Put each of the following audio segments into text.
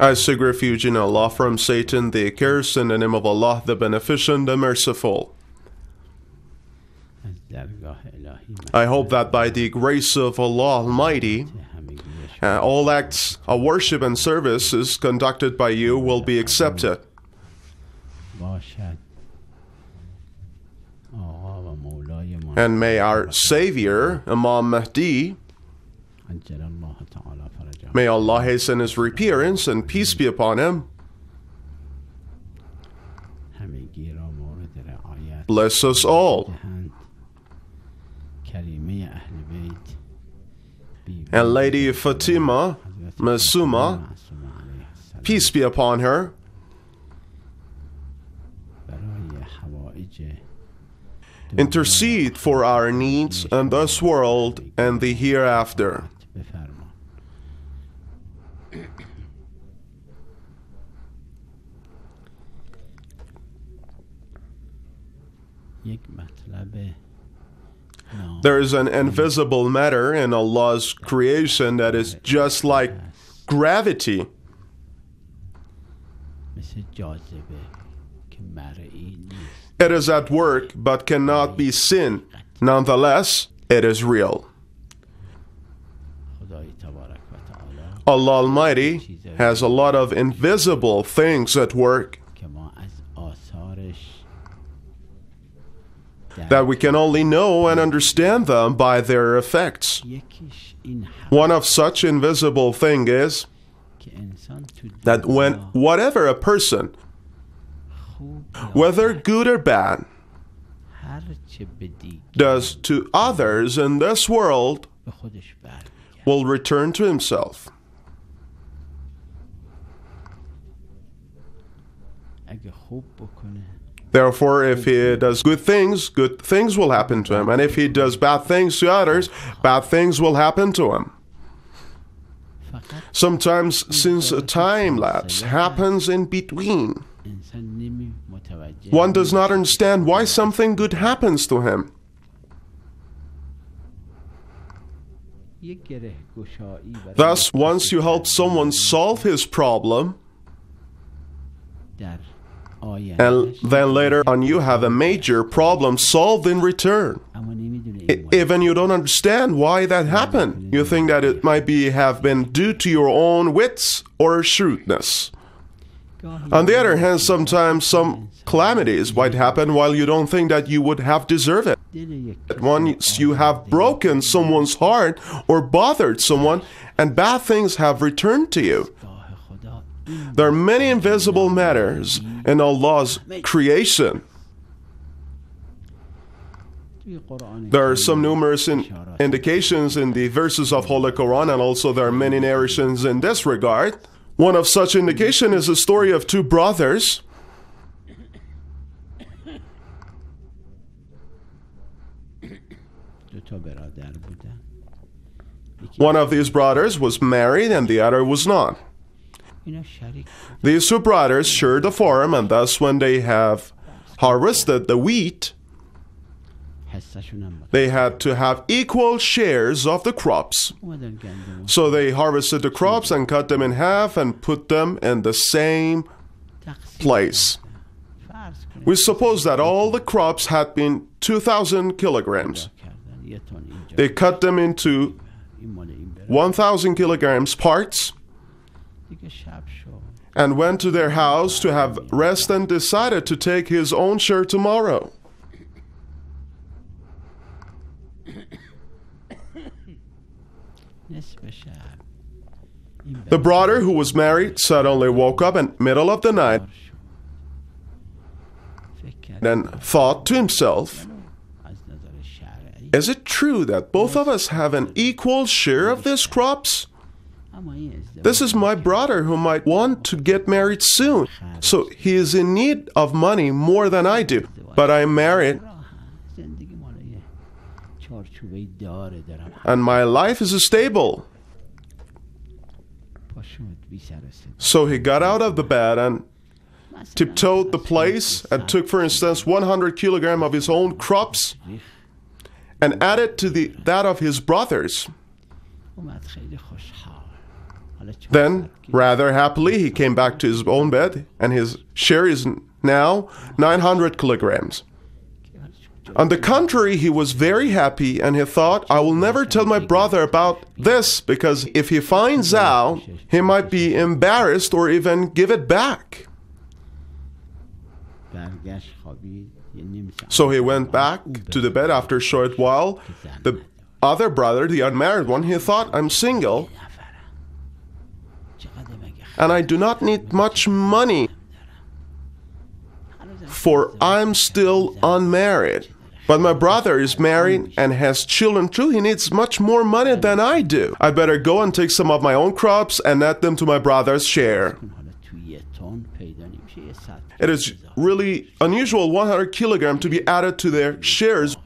I seek refuge in Allah from Satan the accursed, in the name of Allah the Beneficent, the Merciful. I hope that by the grace of Allah Almighty, uh, all acts of worship and services conducted by you will be accepted. And may our Savior, Imam Mahdi, May Allah hasten his reappearance and peace be upon him. Bless us all. And Lady Fatima Masuma, peace be upon her. Intercede for our needs in this world and the hereafter. بفرما یک مطلب نام There is an invisible matter in Allah's creation that is just like gravity. مثل جاذبه که مرئی نیست It is at work but cannot be seen. Nonetheless, it is real. Allah Almighty has a lot of invisible things at work that we can only know and understand them by their effects. One of such invisible thing is that when whatever a person, whether good or bad, does to others in this world will return to himself. Therefore, if he does good things, good things will happen to him. And if he does bad things to others, bad things will happen to him. Sometimes, since a time lapse happens in between, one does not understand why something good happens to him. Thus, once you help someone solve his problem, and then later on, you have a major problem solved in return. Even you don't understand why that happened. You think that it might be have been due to your own wits or shrewdness. On the other hand, sometimes some calamities might happen while you don't think that you would have deserved it. Once you have broken someone's heart or bothered someone, and bad things have returned to you. There are many invisible matters in Allah's creation. There are some numerous in indications in the verses of Holy Quran, and also there are many narrations in this regard. One of such indication is the story of two brothers. One of these brothers was married and the other was not. These two brothers share the farm, and thus, when they have harvested the wheat, they had to have equal shares of the crops. So they harvested the crops and cut them in half and put them in the same place. We suppose that all the crops had been 2,000 kilograms. They cut them into 1,000 kilograms parts and went to their house to have rest and decided to take his own share tomorrow. The brother who was married suddenly woke up in middle of the night and thought to himself, is it true that both of us have an equal share of these crops? This is my brother who might want to get married soon. So he is in need of money more than I do. But I am married. And my life is stable. So he got out of the bed and tiptoed the place and took, for instance, 100 kilogram of his own crops and added to the, that of his brothers. Then, rather happily, he came back to his own bed, and his share is now 900 kilograms. On the contrary, he was very happy and he thought, I will never tell my brother about this because if he finds out, he might be embarrassed or even give it back. So he went back to the bed after a short while. The other brother, the unmarried one, he thought, I'm single and I do not need much money, for I'm still unmarried. But my brother is married and has children too. He needs much more money than I do. I better go and take some of my own crops and add them to my brother's share. It is really unusual 100 kilogram to be added to their shares.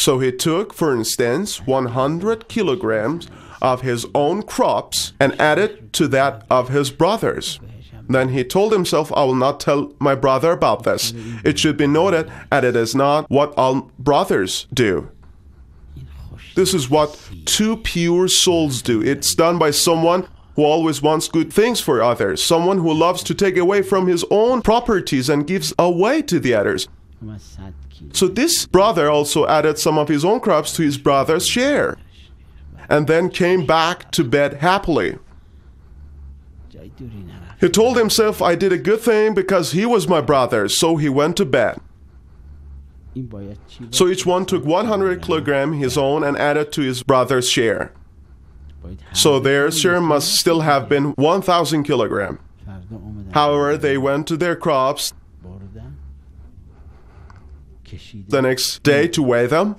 So he took, for instance, 100 kilograms of his own crops and added to that of his brothers. Then he told himself, I will not tell my brother about this. It should be noted that it is not what all brothers do. This is what two pure souls do. It's done by someone who always wants good things for others, someone who loves to take away from his own properties and gives away to the others. So this brother also added some of his own crops to his brother's share and then came back to bed happily. He told himself, I did a good thing because he was my brother, so he went to bed. So each one took 100 kilogram his own and added to his brother's share. So their share must still have been 1000 kilogram. However, they went to their crops the next day to weigh them,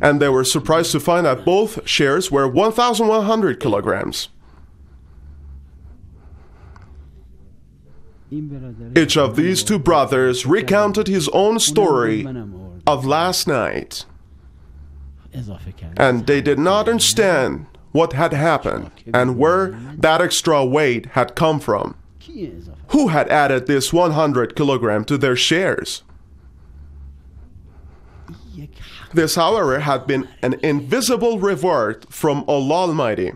and they were surprised to find that both shares were 1,100 kilograms. Each of these two brothers recounted his own story of last night, and they did not understand what had happened and where that extra weight had come from. Who had added this 100 kilogram to their shares? This, however, had been an invisible reward from Allah Almighty.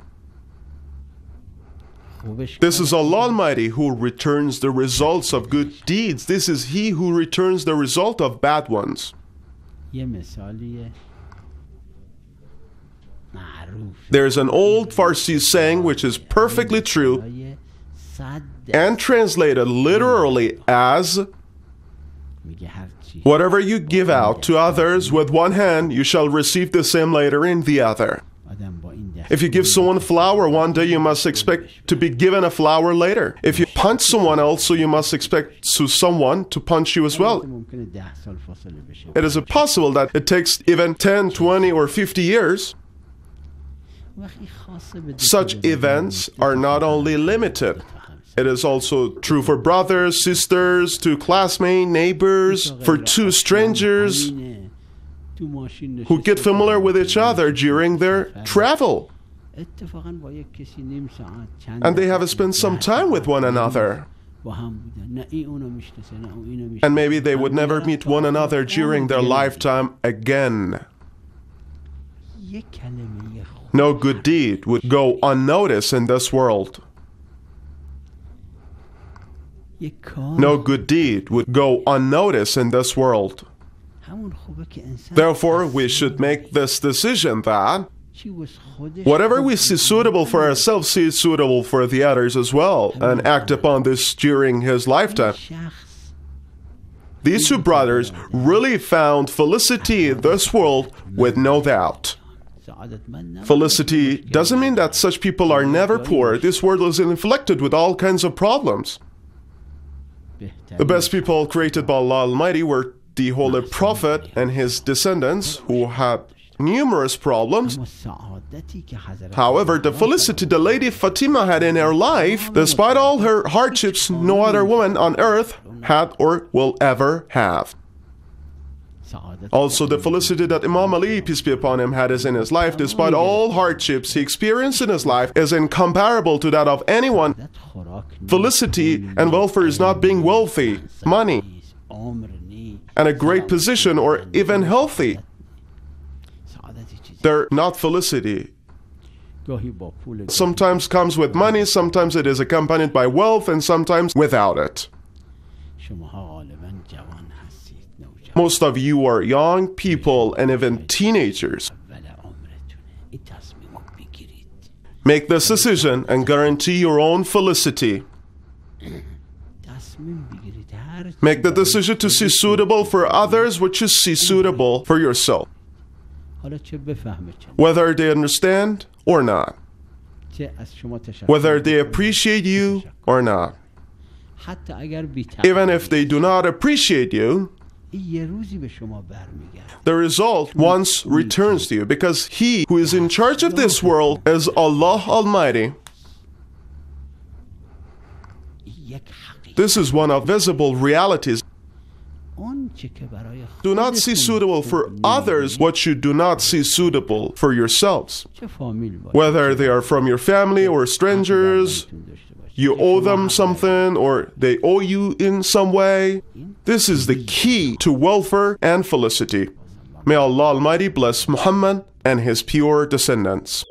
This is Allah Almighty who returns the results of good deeds. This is He who returns the result of bad ones. There's an old Farsi saying which is perfectly true and translated literally as Whatever you give out to others with one hand, you shall receive the same later in the other. If you give someone flour one day, you must expect to be given a flour later. If you punch someone also, you must expect to someone to punch you as well. It is possible that it takes even 10, 20, or 50 years. Such events are not only limited it is also true for brothers, sisters, to classmates, neighbors, for two strangers who get familiar with each other during their travel. And they have spent some time with one another. And maybe they would never meet one another during their lifetime again. No good deed would go unnoticed in this world. No good deed would go unnoticed in this world. Therefore, we should make this decision that whatever we see suitable for ourselves, see suitable for the others as well, and act upon this during his lifetime. These two brothers really found felicity in this world with no doubt. Felicity doesn't mean that such people are never poor. This world is inflected with all kinds of problems. The best people created by Allah Almighty were the Holy Prophet and his descendants who had numerous problems. However, the felicity the lady Fatima had in her life, despite all her hardships, no other woman on earth had or will ever have. Also, the felicity that Imam Ali, peace be upon him, had is in his life, despite all hardships he experienced in his life, is incomparable to that of anyone. Felicity and welfare is not being wealthy, money, and a great position, or even healthy. They're not felicity. Sometimes comes with money, sometimes it is accompanied by wealth, and sometimes without it. Most of you are young people and even teenagers. Make this decision and guarantee your own felicity. Make the decision to see suitable for others what you see suitable for yourself, whether they understand or not, whether they appreciate you or not. Even if they do not appreciate you, the result once returns to you because he who is in charge of this world is Allah Almighty. This is one of visible realities. Do not see suitable for others what you do not see suitable for yourselves, whether they are from your family or strangers, you owe them something or they owe you in some way. This is the key to welfare and felicity. May Allah Almighty bless Muhammad and his pure descendants.